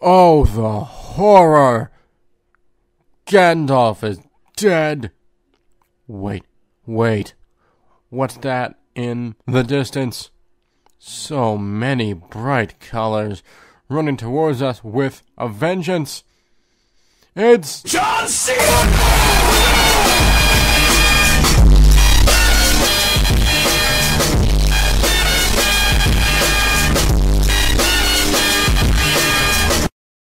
Oh, the horror! Gandalf is dead! Wait, wait. What's that in the distance? So many bright colors running towards us with a vengeance. It's John Cena!